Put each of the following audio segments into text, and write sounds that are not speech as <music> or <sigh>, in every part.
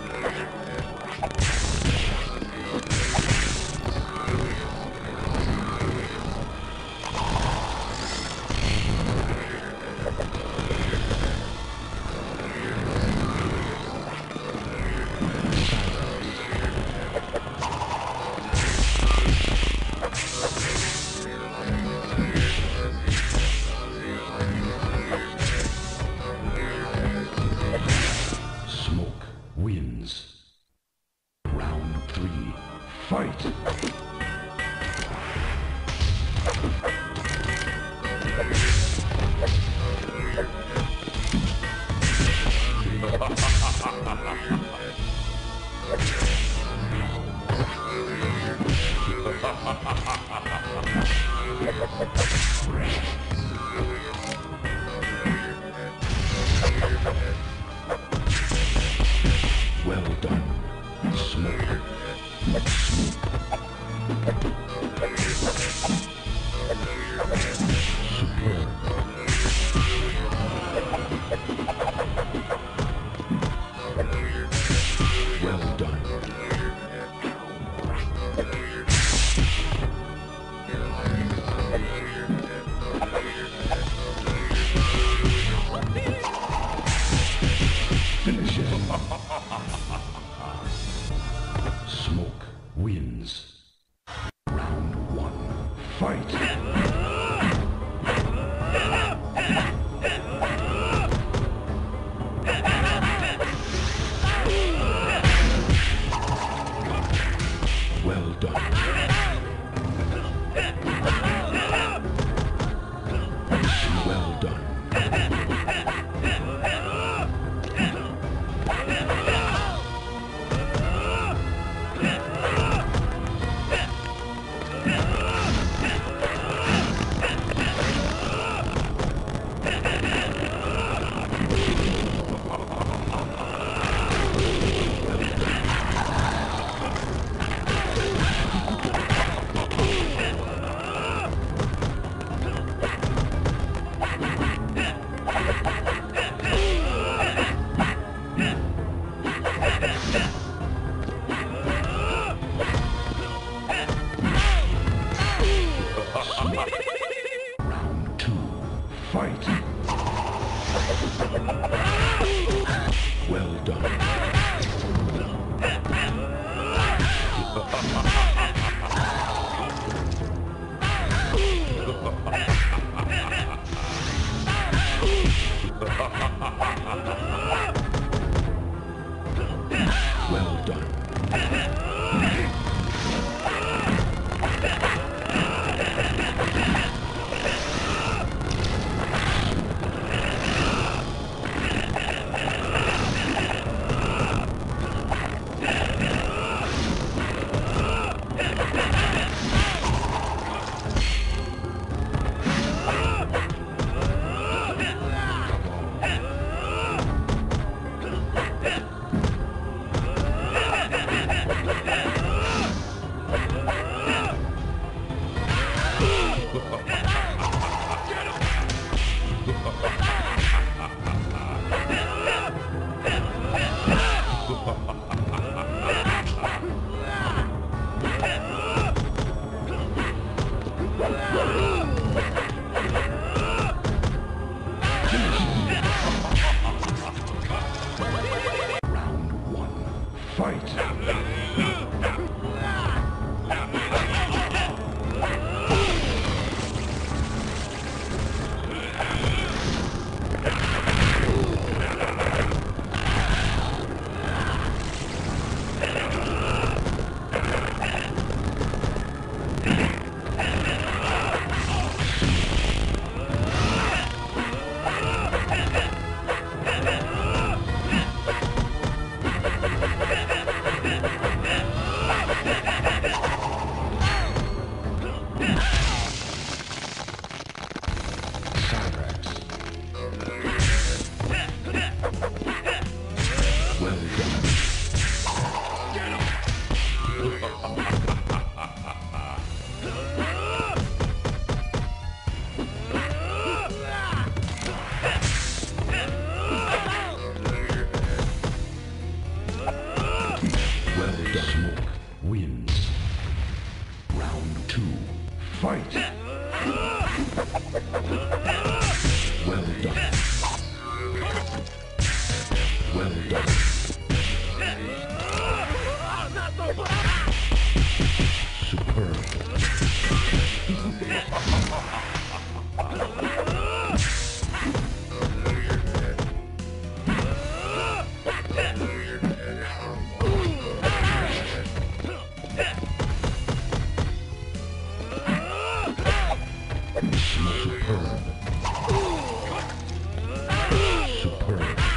Yeah. Superb. Superb.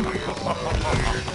Ha ha ha ha ha!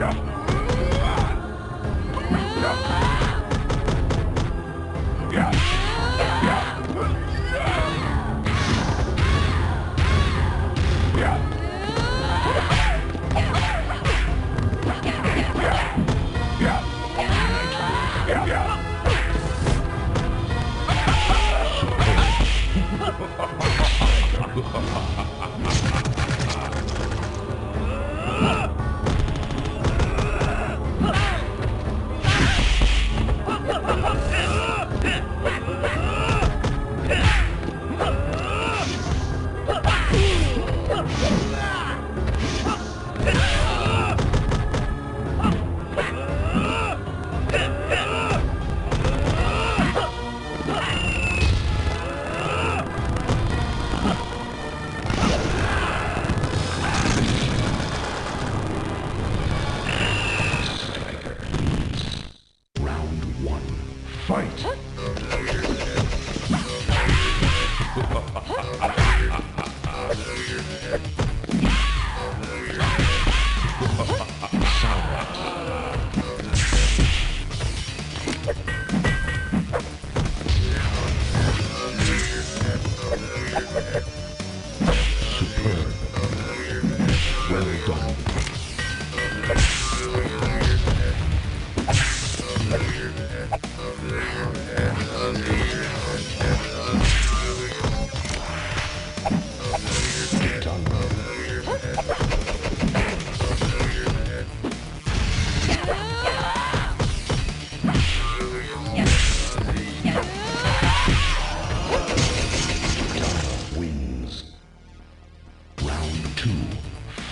Gotcha.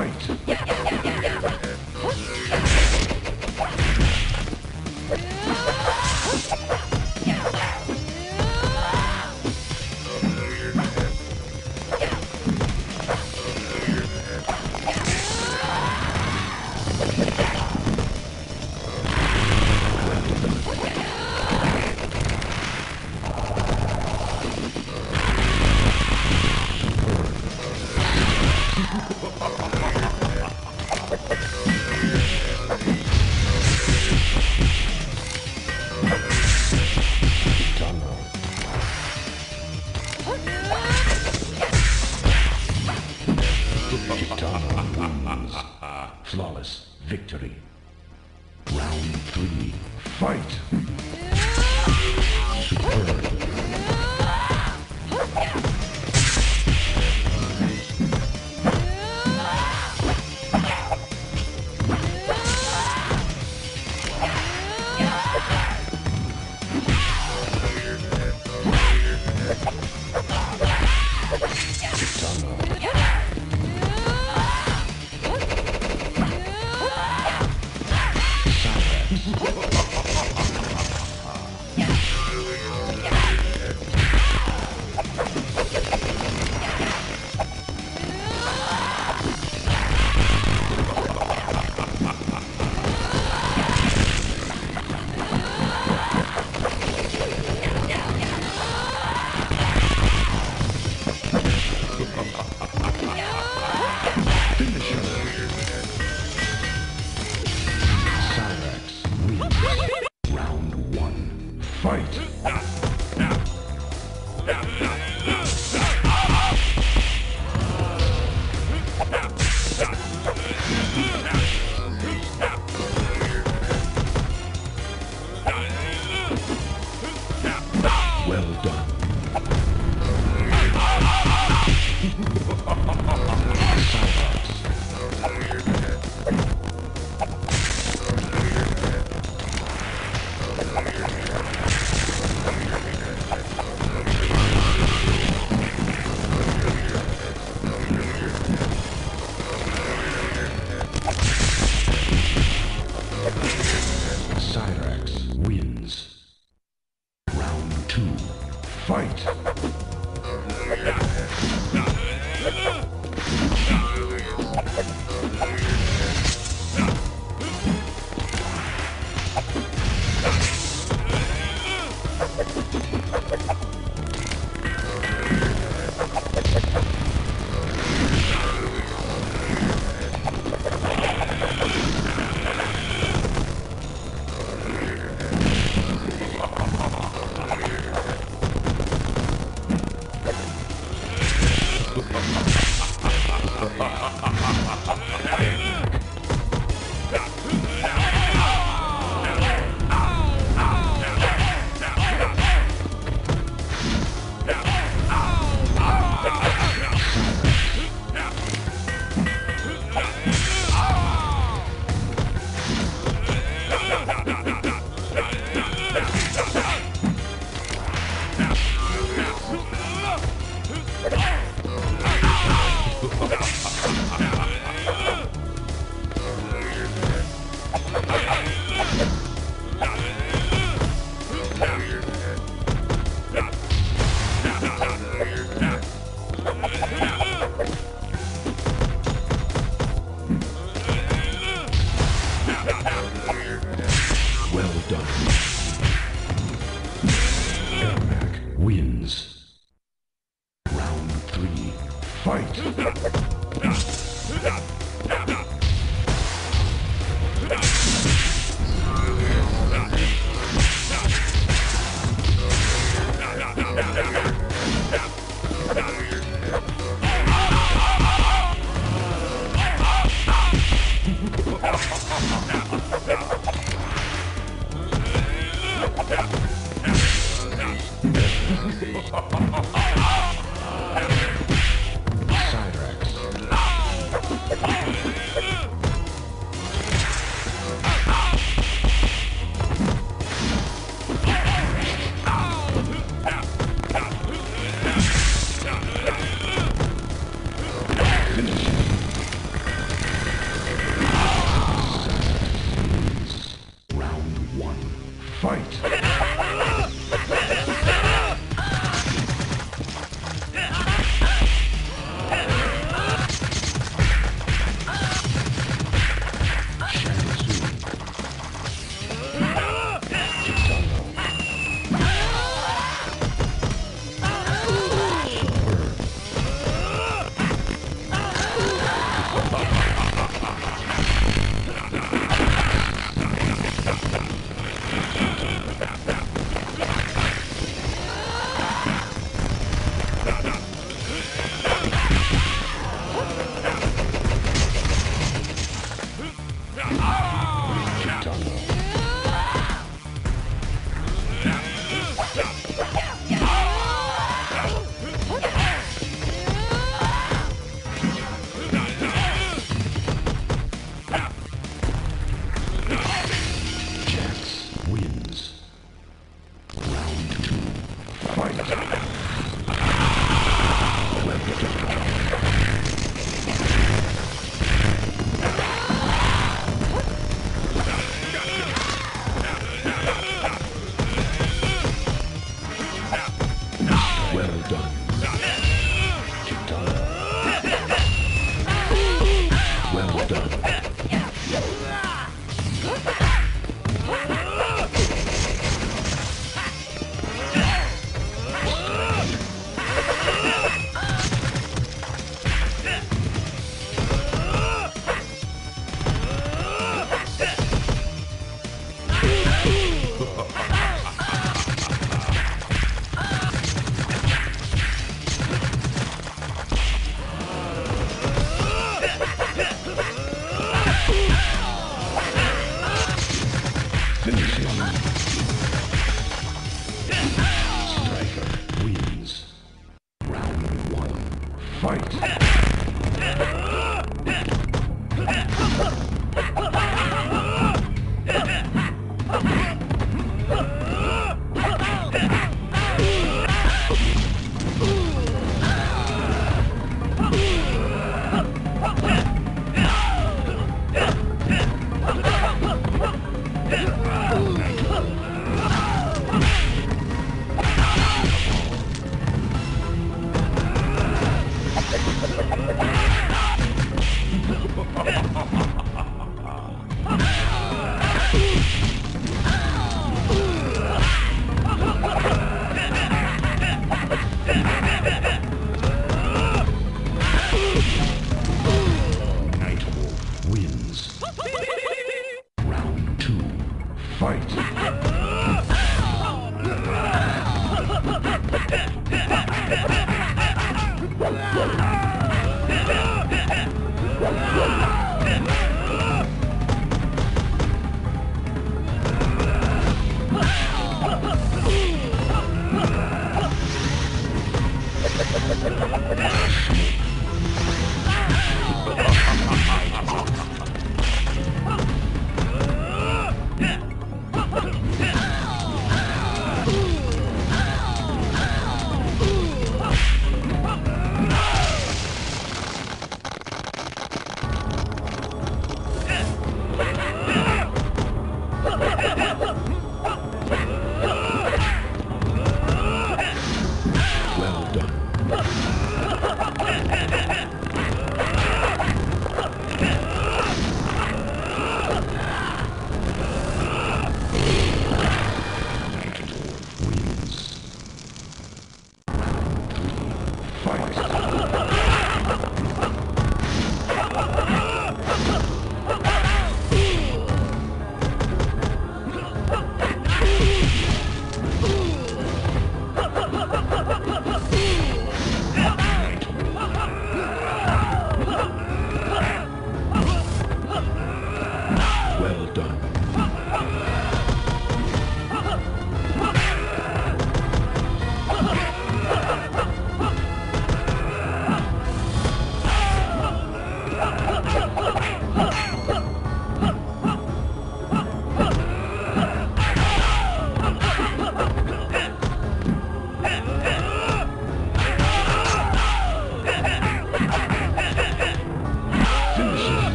Fight!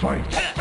Fight!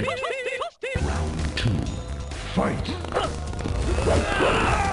<laughs> Round two. Fight. <laughs> Ah!